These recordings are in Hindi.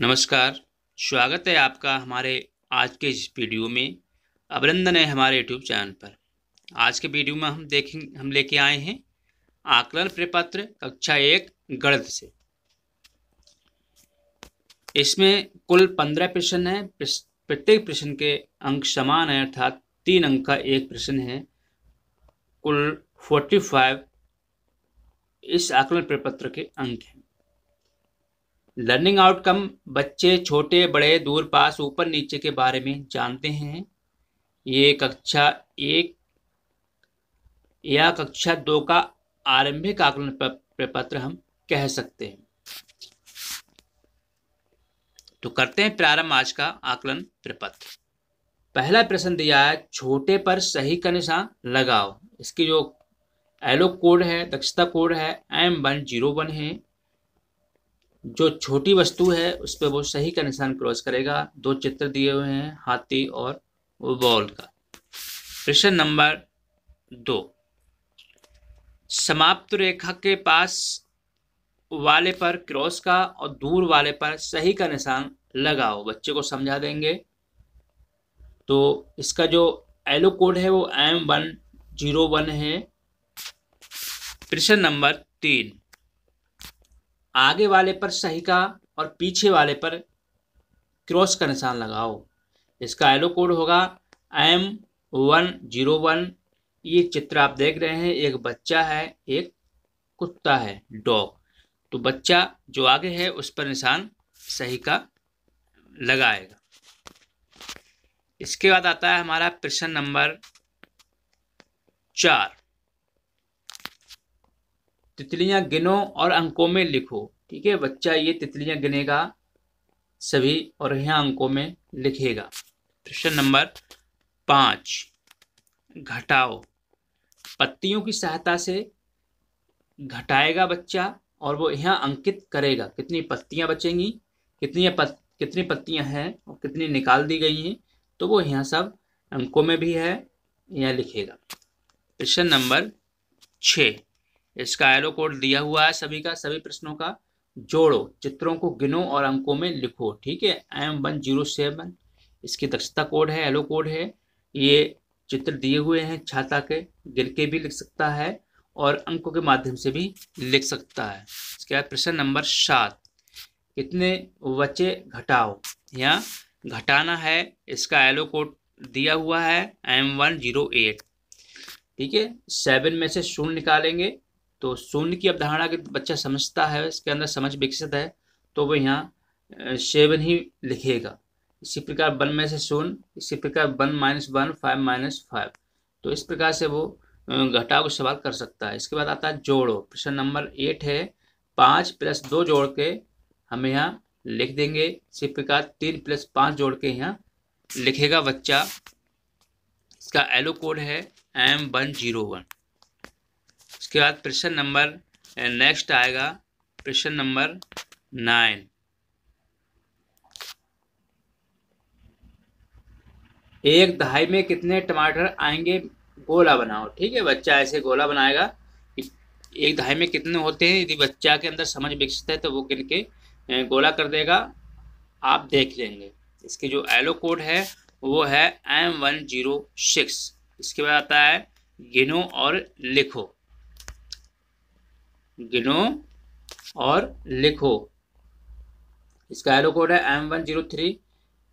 नमस्कार। स्वागत है आपका हमारे आज के इस वीडियो में। अभिनंदन है हमारे यूट्यूब चैनल पर। आज के वीडियो में हम देखें, हम लेके आए हैं आकलन प्रपत्र कक्षा एक, गणित से। इसमें कुल पंद्रह प्रश्न है। प्रत्येक प्रश्न के अंक समान है, अर्थात तीन अंक का एक प्रश्न है। कुल फोर्टी फाइव इस आकलन प्रपत्र के अंक हैं। लर्निंग आउटकम बच्चे छोटे, बड़े, दूर, पास, ऊपर, नीचे के बारे में जानते हैं। ये कक्षा एक, या कक्षा दो का आरंभिक आकलन प्रपत्र हम कह सकते हैं। तो करते हैं प्रारंभ आज का आकलन प्रपत्र। पहला प्रश्न दिया है, छोटे पर सही का निशान लगाओ। इसकी जो एलो कोड है, दक्षता कोड है एम वन ज़ीरो वन है। जो छोटी वस्तु है, उस पर वो सही का निशान क्रॉस करेगा। दो चित्र दिए हुए हैं, हाथी और बॉल का। प्रश्न नंबर दो। समाप्त रेखा के पास वाले पर क्रॉस का और दूर वाले पर सही का निशान लगाओ। बच्चे को समझा देंगे। तो इसका जो एलो कोड है, वो एम वन ज़ीरो वन है। प्रश्न नंबर तीन। आगे वाले पर सही का और पीछे वाले पर क्रॉस का निशान लगाओ। इसका एलो कोड होगा एम वन ज़ीरो वन ये चित्र आप देख रहे हैं, एक बच्चा है, एक कुत्ता है डॉग तो बच्चा जो आगे है, उस पर निशान सही का लगाएगा। इसके बाद आता है हमारा प्रश्न नंबर चार। तितलियाँ गिनो और अंकों में लिखो। ठीक है? बच्चा ये तितलियाँ गिनेगा सभी और यहाँ अंकों में लिखेगा। प्रश्न नंबर पाँच घटाओ। पत्तियों की सहायता से घटाएगा बच्चा और वो यहाँ अंकित करेगा। कितनी पत्तियाँ बचेंगी कितनी पत, कितनी पत्तियाँ हैं और कितनी निकाल दी गई हैं तो वो यहाँ सब अंकों में भी है यहाँ लिखेगा। प्रश्न नंबर छ इसका एरो कोड दिया हुआ है सभी का, सभी प्रश्नों का। जोड़ो, चित्रों को गिनो और अंकों में लिखो, ठीक है? एम वन ज़ीरो सेवन इसकी दक्षता कोड है एलो कोड है। ये चित्र दिए हुए हैं, छाता के, गिर के भी लिख सकता है और अंकों के माध्यम से भी लिख सकता है। इसके बाद प्रश्न नंबर सात, कितने बच्चे घटाओ? यहाँ घटाना है, इसका एलो कोड दिया हुआ है एम वन ज़ीरो एट ठीक है? सेवन में से शून्य निकालेंगे तो शून्य की अवधारणा के बच्चा समझता है, इसके अंदर समझ विकसित है तो वो यहाँ सेवन ही लिखेगा। इसी प्रकार वन में से शून्य, इसी प्रकार one minus one, five minus five. तो इस प्रकार से वो घटाव को सवाल कर सकता है। इसके बाद आता है जोड़ो। प्रश्न नंबर एट है, पाँच प्लस दो जोड़ के हम यहाँ लिख देंगे। इसी प्रकार तीन प्लस पाँच जोड़ के यहाँ लिखेगा बच्चा। इसका एलो कोड है एम वन ज़ीरो वन। उसके बाद प्रश्न नंबर नेक्स्ट आएगा। प्रश्न नंबर नाइन एक दहाई में कितने टमाटर आएँगे? गोला बनाओ, ठीक है? बच्चा ऐसे गोला बनाएगा एक दहाई में कितने होते हैं? यदि बच्चा के अंदर समझ विकसित है तो वो गिन के गोला कर देगा। आप देख लेंगे। इसके जो एलो कोड है, वो है एम वन ज़ीरो सिक्स इसके बाद आता है, गिनो और लिखो। गिनो और लिखो। इसका एरो कोड है एम वन ज़ीरो थ्री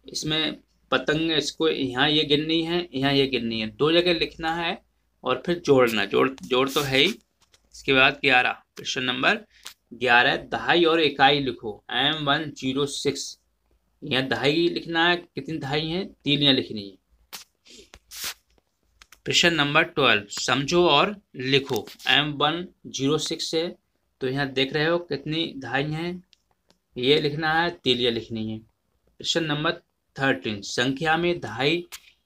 इसमें पतंग, इसको यहाँ ये गिननी है, यहाँ ये गिननी है। दो जगह लिखना है और फिर जोड़ना। जोड़ जोड़ तो है ही। इसके बाद ग्यारह क्वेश्चन नंबर ग्यारह, दहाई और इकाई लिखो। एम वन ज़ीरो सिक्स यहाँ दहाई लिखना है, कितनी दहाई है? तीन यहाँ लिखनी है। प्रश्न नंबर ट्वेल्व समझो और लिखो। एम वन ज़ीरो सिक्स है तो यहाँ देख रहे हो कितनी दहाई हैं। ये लिखना है, तीलियाँ लिखनी है। प्रश्न नंबर थर्टीन संख्या में दहाई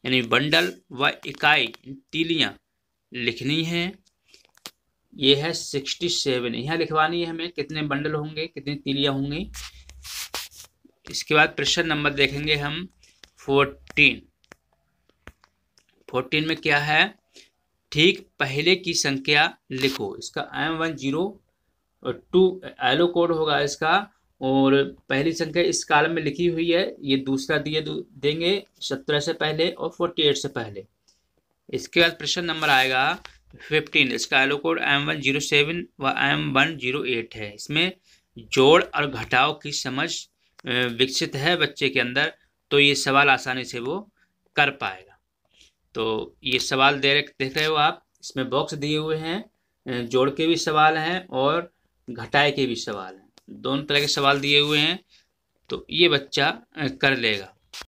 यानी बंडल व इकाई तीलियाँ लिखनी है। ये है सिक्सटी सेवन यहाँ लिखवानी है हमें कितने बंडल होंगे, कितनी तिलियाँ होंगी। इसके बाद प्रश्न नंबर देखेंगे हम फोर्टीन फोर्टीन में क्या है? ठीक पहले की संख्या लिखो। इसका M one zero two LO code होगा इसका। और पहली संख्या इस कालम में लिखी हुई है। ये दूसरा दिए देंगे सत्रह से पहले और फोर्टी एट से पहले। इसके बाद प्रश्न नंबर आएगा फिफ्टीन इसका LO code M one zero seven व एम वन ज़ीरो एट है। इसमें जोड़ और घटाव की समझ विकसित है बच्चे के अंदर। तो ये सवाल आसानी से वो कर पाएगा। तो ये सवाल दे रहे देख रहे हो आप, इसमें बॉक्स दिए हुए हैं जोड़ के भी सवाल हैं और घटाए के भी सवाल हैं। दोनों तरह के सवाल दिए हुए हैं तो ये बच्चा कर लेगा।